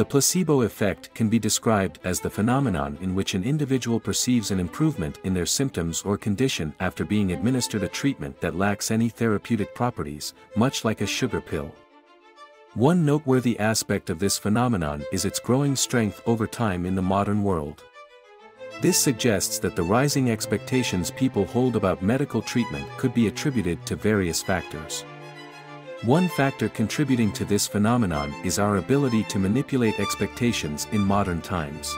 The placebo effect can be described as the phenomenon in which an individual perceives an improvement in their symptoms or condition after being administered a treatment that lacks any therapeutic properties, much like a sugar pill. One noteworthy aspect of this phenomenon is its growing strength over time in the modern world. This suggests that the rising expectations people hold about medical treatment could be attributed to various factors. One factor contributing to this phenomenon is our ability to manipulate expectations in modern times.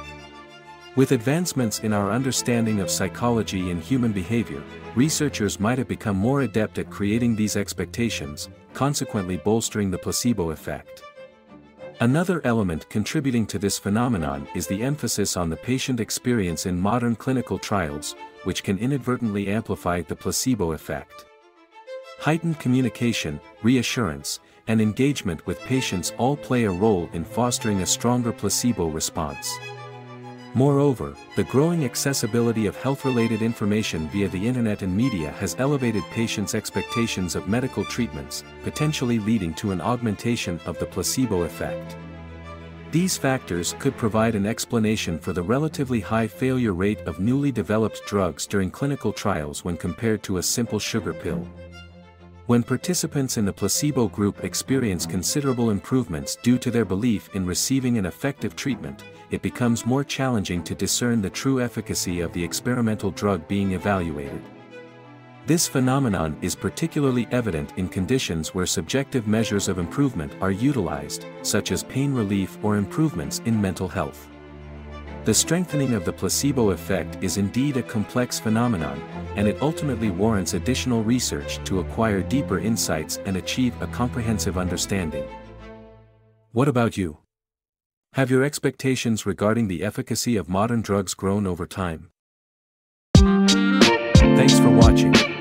With advancements in our understanding of psychology and human behavior, researchers might have become more adept at creating these expectations, consequently bolstering the placebo effect. Another element contributing to this phenomenon is the emphasis on the patient experience in modern clinical trials, which can inadvertently amplify the placebo effect. Heightened communication, reassurance, and engagement with patients all play a role in fostering a stronger placebo response. Moreover, the growing accessibility of health-related information via the internet and media has elevated patients' expectations of medical treatments, potentially leading to an augmentation of the placebo effect. These factors could provide an explanation for the relatively high failure rate of newly developed drugs during clinical trials when compared to a simple sugar pill. When participants in the placebo group experience considerable improvements due to their belief in receiving an effective treatment, it becomes more challenging to discern the true efficacy of the experimental drug being evaluated. This phenomenon is particularly evident in conditions where subjective measures of improvement are utilized, such as pain relief or improvements in mental health. The strengthening of the placebo effect is indeed a complex phenomenon, and it ultimately warrants additional research to acquire deeper insights and achieve a comprehensive understanding. What about you? Have your expectations regarding the efficacy of modern drugs grown over time? Thanks for watching.